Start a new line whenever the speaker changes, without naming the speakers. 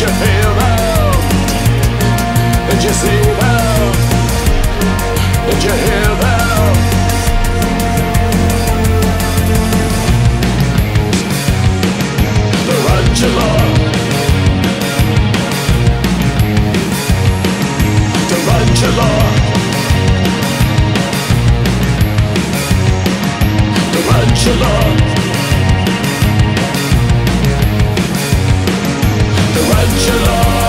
Did you feel them? Did you see them? Did you hear them? Tarantula Tarantula Tarantula Love.